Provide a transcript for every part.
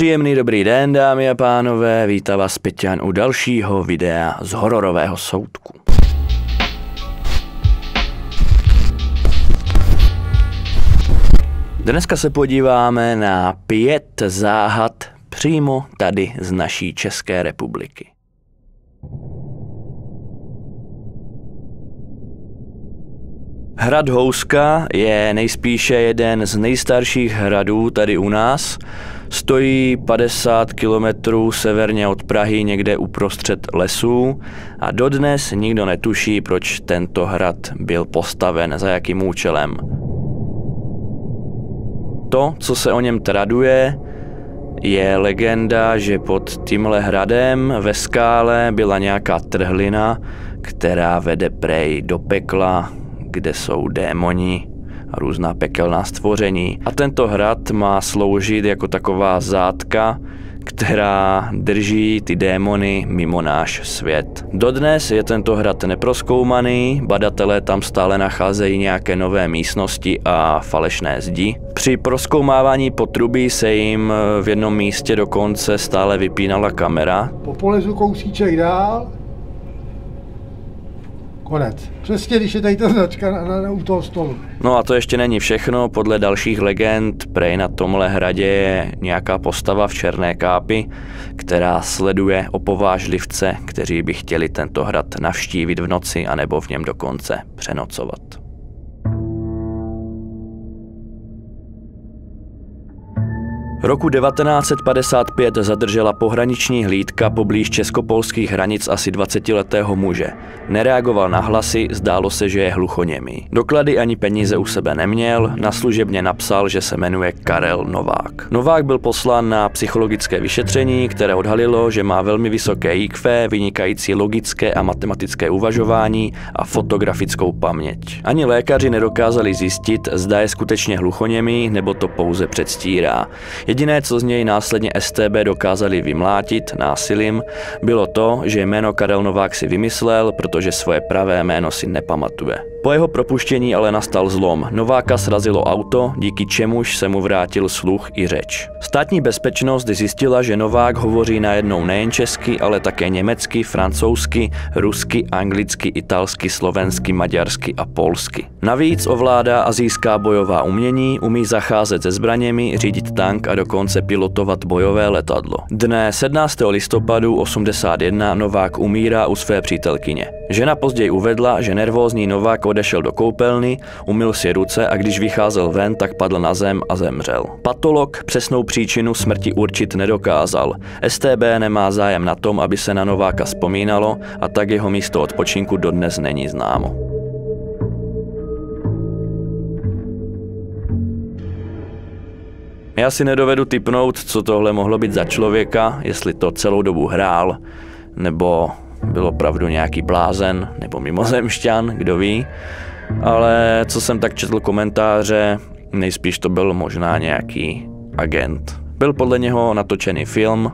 Příjemný dobrý den, dámy a pánové, vítá vás Peťan u dalšího videa z hororového soudku. Dneska se podíváme na pět záhad přímo tady z naší České republiky. Hrad Houska je nejspíše jeden z nejstarších hradů tady u nás. Stojí 50 kilometrů severně od Prahy někde uprostřed lesů a dodnes nikdo netuší, proč tento hrad byl postaven, za jakým účelem. To, co se o něm traduje, je legenda, že pod tímhle hradem ve skále byla nějaká trhlina, která vede prej do pekla, kde jsou démoni různá pekelná stvoření. A tento hrad má sloužit jako taková zátka, která drží ty démony mimo náš svět. Dodnes je tento hrad neproskoumaný, badatelé tam stále nacházejí nějaké nové místnosti a falešné zdi. Při proskoumávání potrubí se jim v jednom místě dokonce stále vypínala kamera. Po polezu kousíček dál Konec. Přesně, když je tady ta značka na, na, na, u toho stolu. No a to ještě není všechno. Podle dalších legend prej na tomhle hradě je nějaká postava v černé kápi, která sleduje opovážlivce, kteří by chtěli tento hrad navštívit v noci anebo v něm dokonce přenocovat. Roku 1955 zadržela pohraniční hlídka poblíž českopolských hranic asi 20-letého muže. Nereagoval na hlasy, zdálo se, že je hluchoněmý. Doklady ani peníze u sebe neměl, na služebně napsal, že se jmenuje Karel Novák. Novák byl poslán na psychologické vyšetření, které odhalilo, že má velmi vysoké IQ, vynikající logické a matematické uvažování a fotografickou paměť. Ani lékaři nedokázali zjistit, zda je skutečně hluchoněmý nebo to pouze předstírá. Jediné, co z něj následně STB dokázali vymlátit násilím, bylo to, že jméno Karel Novák si vymyslel, protože svoje pravé jméno si nepamatuje. Po jeho propuštění ale nastal zlom. Nováka srazilo auto, díky čemuž se mu vrátil sluch i řeč. Státní bezpečnost zjistila, že Novák hovoří najednou nejen česky, ale také německy, francouzsky, rusky, anglicky, italsky, slovensky, maďarsky a polsky. Navíc ovládá azijská bojová umění, umí zacházet se zbraněmi, řídit tank a dokonce pilotovat bojové letadlo. Dne 17. listopadu 81 Novák umírá u své přítelkyně. Žena později uvedla, že nervózní Novák odešel do koupelny, umyl si ruce a když vycházel ven, tak padl na zem a zemřel. Patolog přesnou příčinu smrti určit nedokázal. STB nemá zájem na tom, aby se na Nováka vzpomínalo a tak jeho místo odpočinku dodnes není známo. Já si nedovedu typnout, co tohle mohlo být za člověka, jestli to celou dobu hrál, nebo byl opravdu nějaký blázen, nebo mimozemšťan, kdo ví. Ale co jsem tak četl komentáře, nejspíš to byl možná nějaký agent. Byl podle něho natočený film,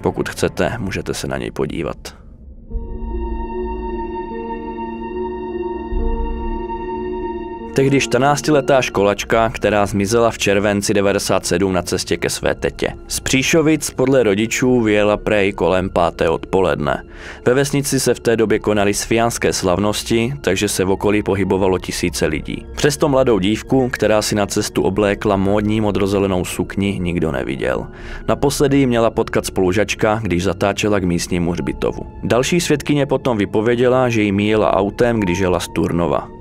pokud chcete, můžete se na něj podívat. Tehdy 14-letá školačka, která zmizela v červenci 97 na cestě ke své tetě. Z Příšovic podle rodičů vyjela prej kolem páté odpoledne. Ve vesnici se v té době konaly sfiánské slavnosti, takže se v okolí pohybovalo tisíce lidí. Přesto mladou dívku, která si na cestu oblékla módní modrozelenou sukni, nikdo neviděl. Naposledy ji měla potkat spolužačka, když zatáčela k místnímu hřbitovu. Další svědkyně potom vypověděla, že jí míjela autem, když jela z Turnova.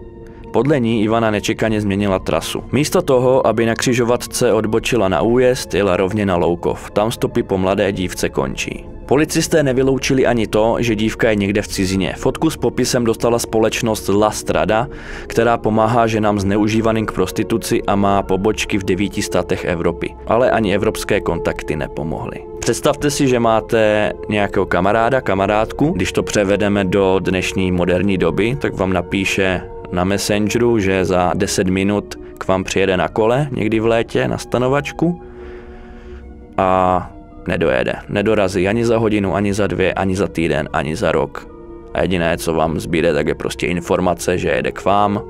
Podle ní Ivana nečekaně změnila trasu. Místo toho, aby na křižovatce odbočila na újezd, jela rovně na Loukov. Tam stopy po mladé dívce končí. Policisté nevyloučili ani to, že dívka je někde v cizině. Fotku s popisem dostala společnost La Strada, která pomáhá ženám zneužívaným k prostituci a má pobočky v devíti státech Evropy. Ale ani evropské kontakty nepomohly. Představte si, že máte nějakého kamaráda, kamarádku, když to převedeme do dnešní moderní doby, tak vám napíše na Messengeru, že za 10 minut k vám přijede na kole někdy v létě na stanovačku a nedojede. Nedorazí ani za hodinu, ani za dvě, ani za týden, ani za rok. A jediné, co vám zbyde, tak je prostě informace, že jede k vám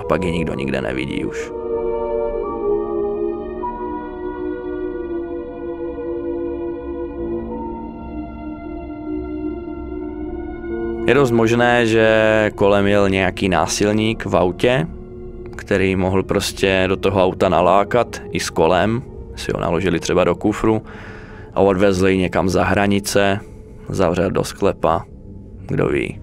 a pak ji nikdo nikde nevidí už. Je dost možné, že kolem jel nějaký násilník v autě, který mohl prostě do toho auta nalákat i s kolem, si ho naložili třeba do kufru a odvezli někam za hranice, zavřel do sklepa, kdo ví.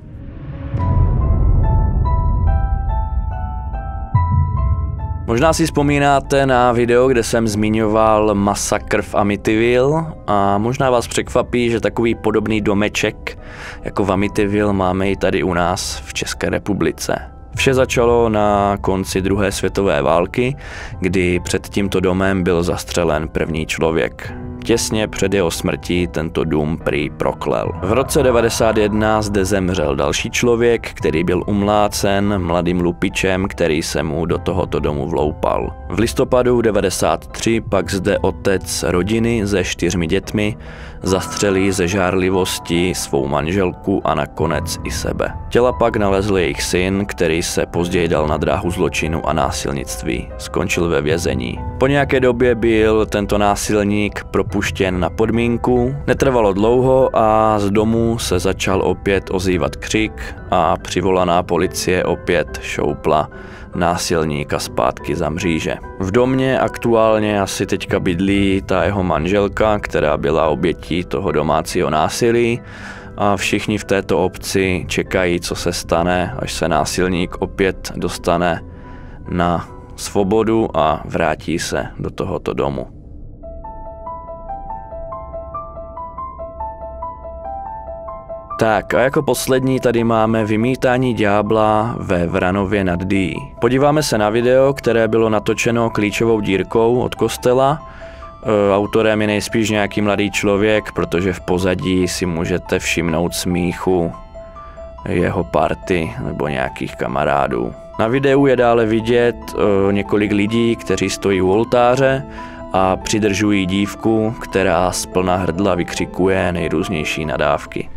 Možná si vzpomínáte na video, kde jsem zmiňoval masakr v Amityville a možná vás překvapí, že takový podobný domeček jako v Amityville máme i tady u nás v České republice. Vše začalo na konci druhé světové války, kdy před tímto domem byl zastřelen první člověk. Těsně před jeho smrtí tento dům prý proklel. V roce 91 zde zemřel další člověk, který byl umlácen mladým lupičem, který se mu do tohoto domu vloupal. V listopadu 93 pak zde otec rodiny se čtyřmi dětmi zastřelí ze žárlivosti svou manželku a nakonec i sebe. Těla pak nalezl jejich syn, který se později dal na dráhu zločinu a násilnictví. Skončil ve vězení. Po nějaké době byl tento násilník propuštěn na podmínku. Netrvalo dlouho a z domu se začal opět ozývat křik a přivolaná policie opět šoupla násilníka zpátky za mříže. V domě aktuálně asi teďka bydlí ta jeho manželka, která byla obětí toho domácího násilí a všichni v této obci čekají, co se stane, až se násilník opět dostane na svobodu a vrátí se do tohoto domu. Tak a jako poslední tady máme vymítání ďábla ve Vranově nad Dí. Podíváme se na video, které bylo natočeno klíčovou dírkou od kostela. E, autorem je nejspíš nějaký mladý člověk, protože v pozadí si můžete všimnout smíchu jeho party nebo nějakých kamarádů. Na videu je dále vidět e, několik lidí, kteří stojí u oltáře a přidržují dívku, která z plna hrdla vykřikuje nejrůznější nadávky.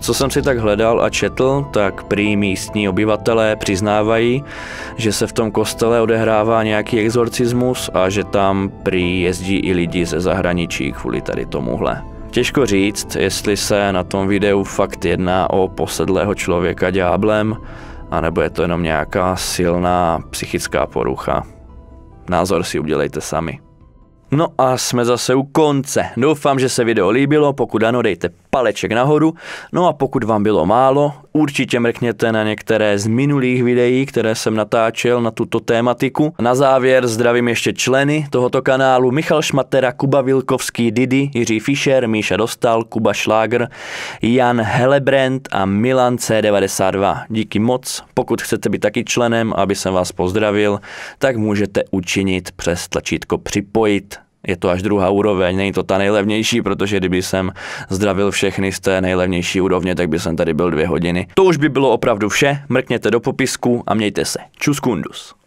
Co jsem si tak hledal a četl, tak prý místní obyvatelé přiznávají, že se v tom kostele odehrává nějaký exorcismus a že tam prý jezdí i lidi ze zahraničí kvůli tady tomuhle. Těžko říct, jestli se na tom videu fakt jedná o posedlého člověka ďáblem, anebo je to jenom nějaká silná psychická porucha. Názor si udělejte sami. No a jsme zase u konce. Doufám, že se video líbilo, pokud ano, dejte paleček nahoru. No a pokud vám bylo málo, určitě mrkněte na některé z minulých videí, které jsem natáčel na tuto tématiku. Na závěr zdravím ještě členy tohoto kanálu Michal Šmatera, Kuba Vilkovský, Didi, Jiří Fischer, Míša Dostal, Kuba Šláger, Jan Helebrand a Milan C92. Díky moc. Pokud chcete být taky členem, aby jsem vás pozdravil, tak můžete učinit přes tlačítko připojit je to až druhá úroveň, není to ta nejlevnější, protože kdyby jsem zdravil všechny z té nejlevnější úrovně, tak by jsem tady byl dvě hodiny. To už by bylo opravdu vše, mrkněte do popisku a mějte se. Čus kundus.